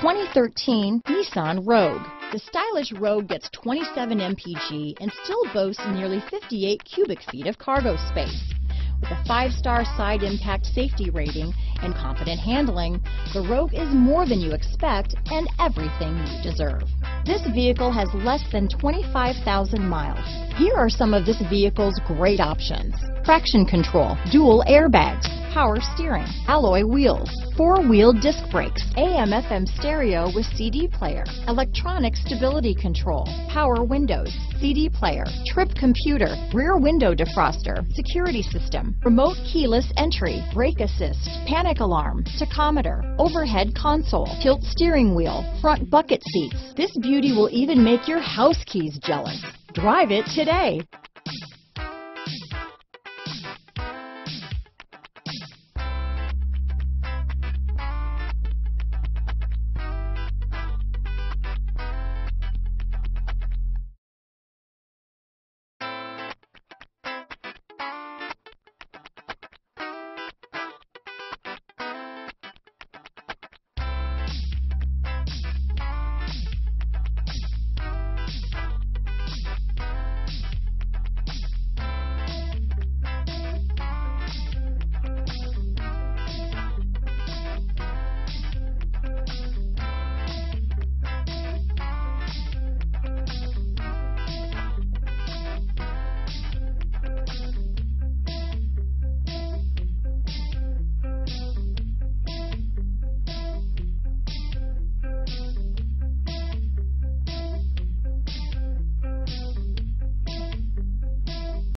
2013 Nissan Rogue. The stylish Rogue gets 27 mpg and still boasts nearly 58 cubic feet of cargo space. With a five-star side impact safety rating and confident handling, the Rogue is more than you expect and everything you deserve. This vehicle has less than 25,000 miles. Here are some of this vehicle's great options. Traction control, dual airbags, power steering, alloy wheels, four-wheel disc brakes, AM FM stereo with CD player, electronic stability control, power windows, CD player, trip computer, rear window defroster, security system, remote keyless entry, brake assist, panic alarm, tachometer, overhead console, tilt steering wheel, front bucket seats. This beauty will even make your house keys jealous. Drive it today.